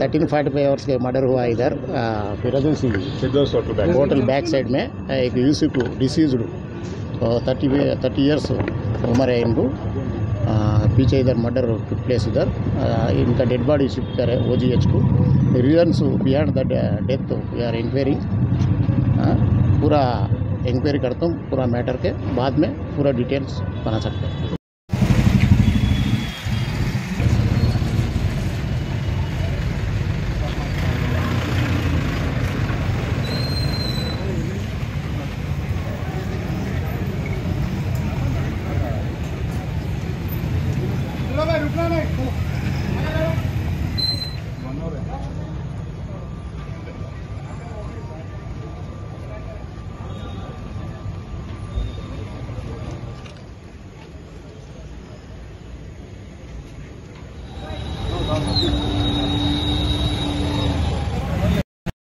thirteen forty five hours के murder हुआ इधर आ, फिरोजी फिरदौस होटल बैक साइड में एक Yusuf deceased thirty thirty years उम्र है इनको पीछे इधर मर्डर प्लेस इधर इनका डेड बॉडी शिफ्ट करे ओ जी एच को reasons behind the death we are inquiry पूरा इंक्वायरी करता हूँ पूरा मैटर के बाद में पूरा डिटेल्स बना सकते हैं नहीं